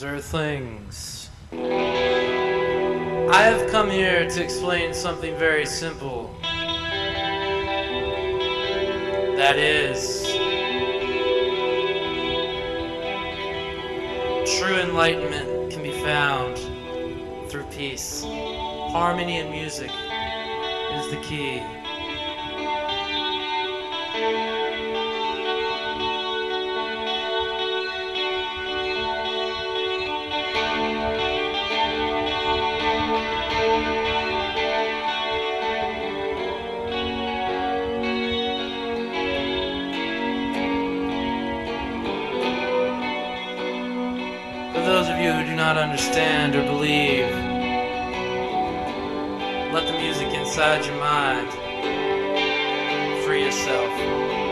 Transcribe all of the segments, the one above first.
Greetings, things. I have come here to explain something very simple. That is, true enlightenment can be found through peace. Harmony and music is the key. Not understand or believe, let the music inside your mind free yourself.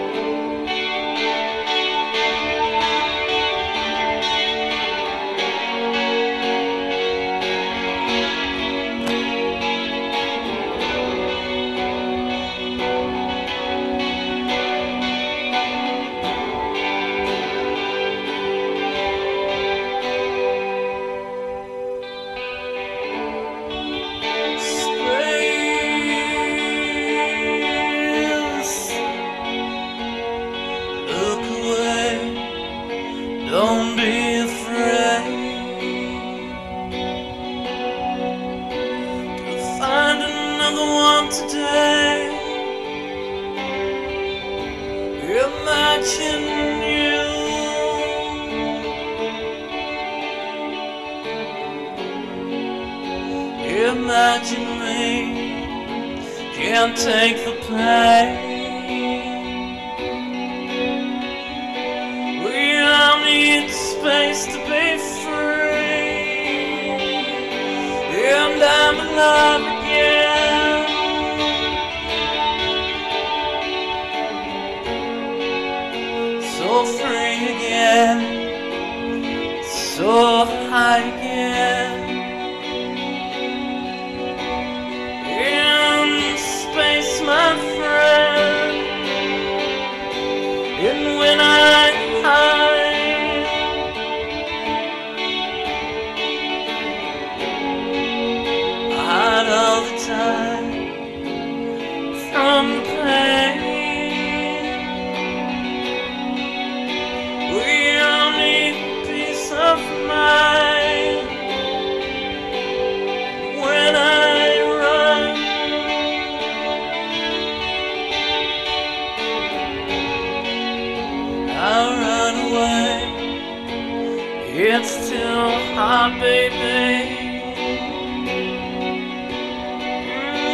Imagine me can't take the pain. We all need space to be free, and I'm alive again, so high again. Hard, baby.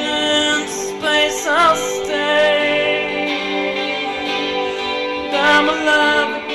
In space, I'll stay. I'm alive again.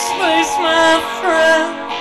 Space, my friends.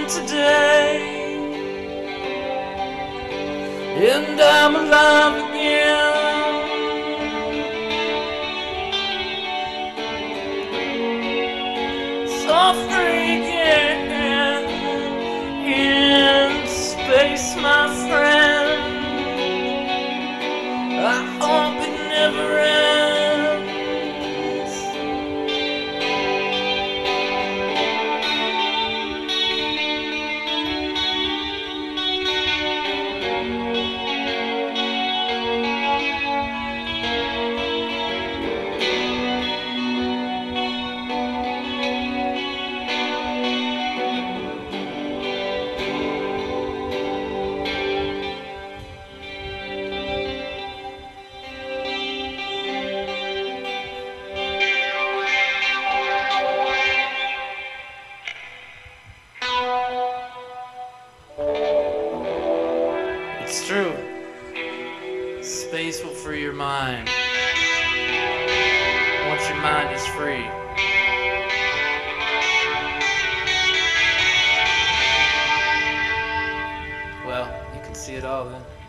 Someone today. And I'm alive again. True. Space will free your mind. Once your mind is free. Well, you can see it all then.